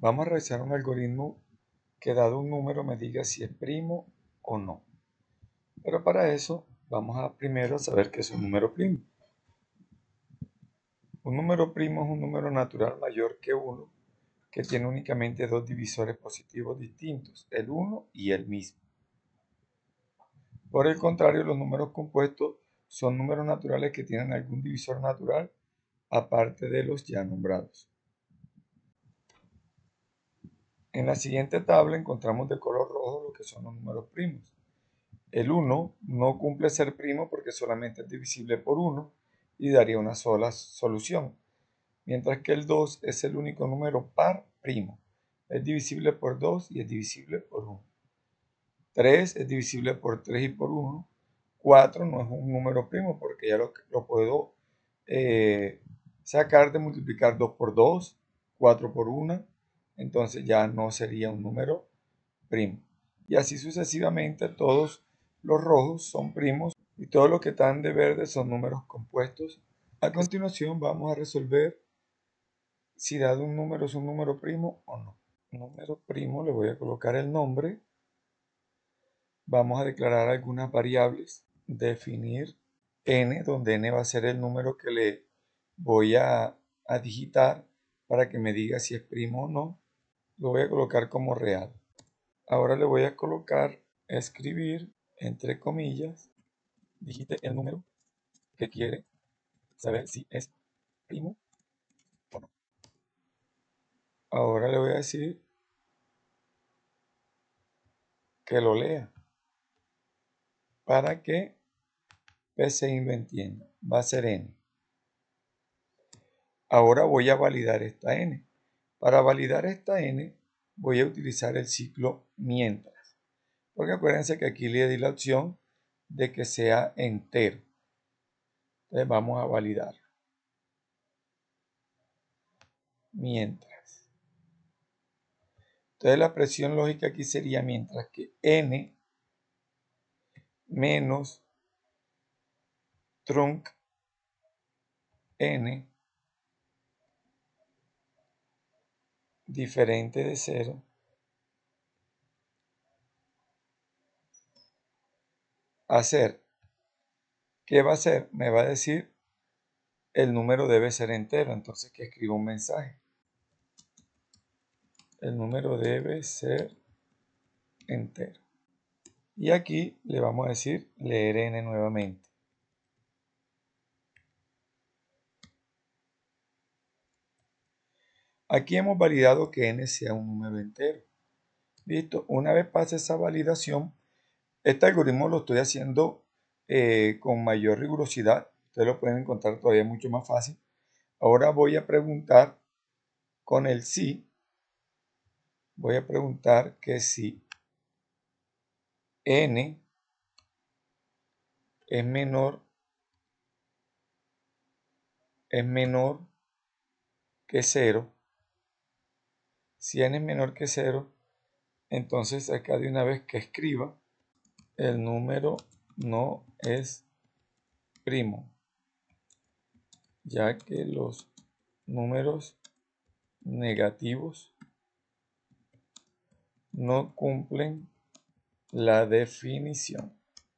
Vamos a realizar un algoritmo que dado un número me diga si es primo o no. Pero para eso vamos a primero saber qué es un número primo. Un número primo es un número natural mayor que 1 que tiene únicamente dos divisores positivos distintos, el 1 y el mismo. Por el contrario, los números compuestos son números naturales que tienen algún divisor natural aparte de los ya nombrados. En la siguiente tabla encontramos de color rojo lo que son los números primos. El 1 no cumple ser primo porque solamente es divisible por 1 y daría una sola solución, mientras que el 2 es el único número par primo. Es divisible por 2 y es divisible por 1. 3 es divisible por 3 y por 1. 4 no es un número primo porque ya lo, puedo eh, sacar de multiplicar 2 por 2, 4 por 1, entonces ya no sería un número primo. Y así sucesivamente todos los rojos son primos y todos los que están de verde son números compuestos. A continuación vamos a resolver si dado un número es un número primo o no. Número primo le voy a colocar el nombre. Vamos a declarar algunas variables. Definir n, donde n va a ser el número que le voy a, a digitar para que me diga si es primo o no lo voy a colocar como real. Ahora le voy a colocar escribir entre comillas, digite el número que quiere saber si es primo o no. Ahora le voy a decir que lo lea para que PCI lo entienda. Va a ser n. Ahora voy a validar esta n. Para validar esta n, voy a utilizar el ciclo mientras. Porque acuérdense que aquí le di la opción de que sea entero. Entonces vamos a validar. Mientras. Entonces la presión lógica aquí sería mientras que n menos trunc n diferente de cero hacer. ¿Qué va a hacer? Me va a decir el número debe ser entero, entonces que escriba un mensaje. El número debe ser entero. Y aquí le vamos a decir leer n nuevamente. Aquí hemos validado que n sea un número entero. Listo, una vez pase esa validación, este algoritmo lo estoy haciendo eh, con mayor rigurosidad. Ustedes lo pueden encontrar todavía mucho más fácil. Ahora voy a preguntar con el sí. Voy a preguntar que si n es menor es menor que 0 si n es menor que 0, entonces acá de una vez que escriba, el número no es primo, ya que los números negativos no cumplen la definición,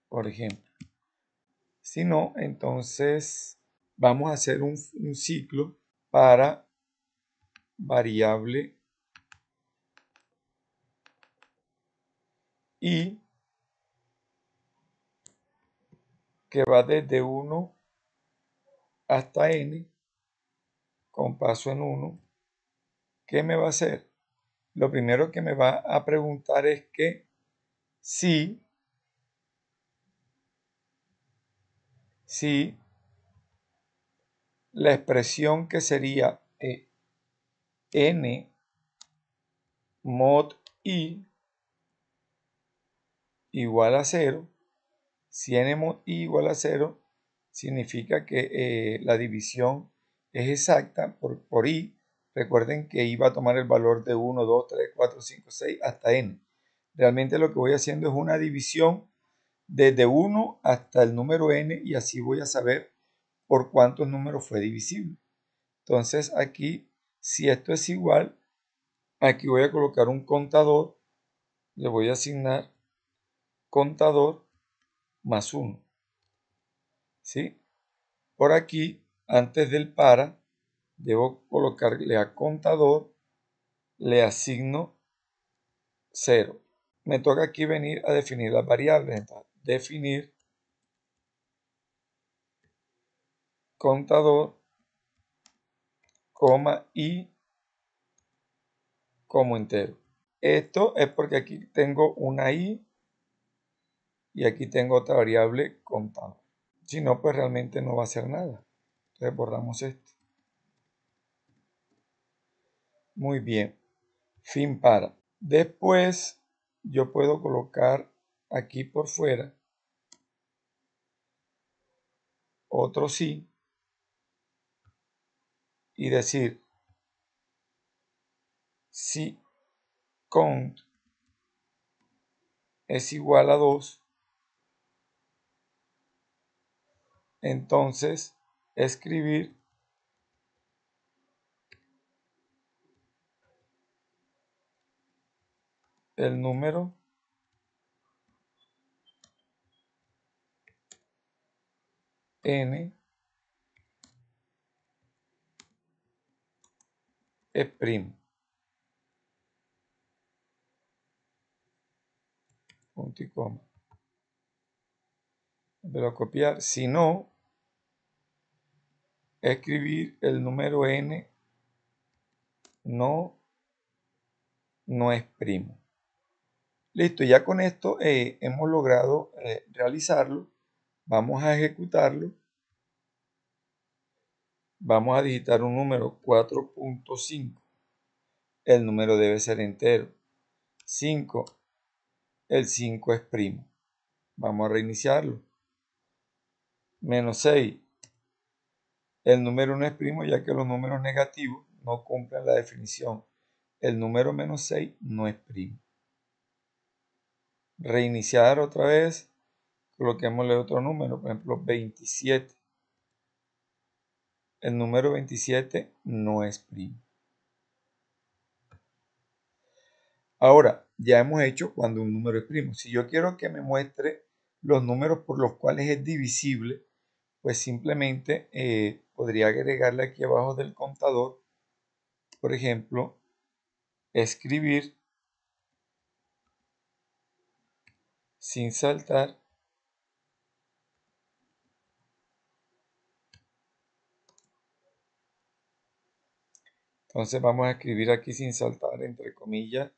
por ejemplo. Si no, entonces vamos a hacer un, un ciclo para variable y que va desde 1 hasta n con paso en 1, ¿qué me va a hacer? Lo primero que me va a preguntar es que si, si la expresión que sería eh, n mod i igual a 0, si n mod i igual a 0, significa que eh, la división es exacta por, por i. Recuerden que i va a tomar el valor de 1, 2, 3, 4, 5, 6 hasta n. Realmente lo que voy haciendo es una división desde 1 hasta el número n y así voy a saber por cuántos números fue divisible. Entonces aquí, si esto es igual Aquí voy a colocar un contador, le voy a asignar contador más 1. ¿Sí? Por aquí, antes del para, debo colocarle a contador, le asigno 0. Me toca aquí venir a definir las variables. definir contador, coma y como entero. Esto es porque aquí tengo una i y aquí tengo otra variable contador. Si no, pues realmente no va a hacer nada. Entonces borramos esto. Muy bien. Fin para. Después yo puedo colocar aquí por fuera otro sí y decir si count es igual a 2, entonces escribir el número n primo. Punto y coma. Pero copiar. Si no, escribir el número n no, no es primo. Listo, ya con esto eh, hemos logrado eh, realizarlo. Vamos a ejecutarlo vamos a digitar un número 4.5. El número debe ser entero. 5. El 5 es primo. Vamos a reiniciarlo. Menos 6. El número no es primo ya que los números negativos no cumplen la definición. El número menos 6 no es primo. Reiniciar otra vez. Coloquémosle otro número, por ejemplo 27 el número 27 no es primo. Ahora, ya hemos hecho cuando un número es primo. Si yo quiero que me muestre los números por los cuales es divisible, pues simplemente eh, podría agregarle aquí abajo del contador, por ejemplo, escribir sin saltar Entonces vamos a escribir aquí sin saltar entre comillas.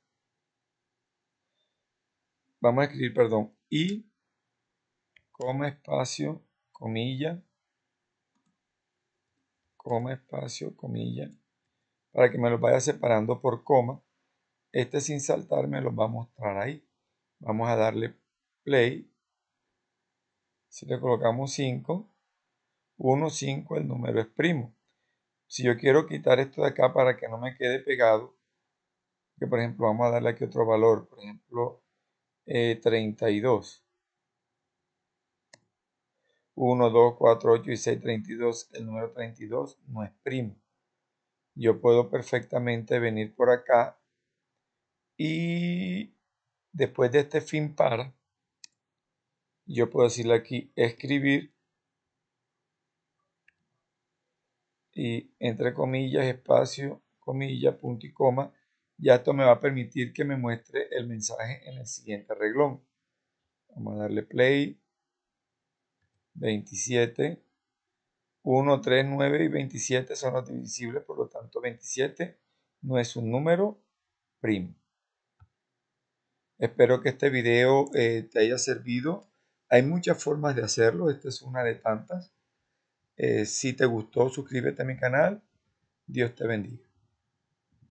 Vamos a escribir, perdón, y, coma espacio, comilla, coma espacio, comilla, para que me lo vaya separando por coma. Este sin saltar me lo va a mostrar ahí. Vamos a darle play. Si le colocamos 5, 1, 5, el número es primo. Si yo quiero quitar esto de acá para que no me quede pegado, que por ejemplo vamos a darle aquí otro valor, por ejemplo 32. 1, 2, 4, 8 y 6, 32. El número 32 no es primo. Yo puedo perfectamente venir por acá y después de este fin para, yo puedo decirle aquí escribir y entre comillas, espacio, comilla, punto y coma. Ya esto me va a permitir que me muestre el mensaje en el siguiente reglón. Vamos a darle play. 27. 1, 3, 9 y 27 son los divisibles, por lo tanto 27 no es un número primo. Espero que este video eh, te haya servido. Hay muchas formas de hacerlo, esta es una de tantas. Eh, si te gustó, suscríbete a mi canal. Dios te bendiga.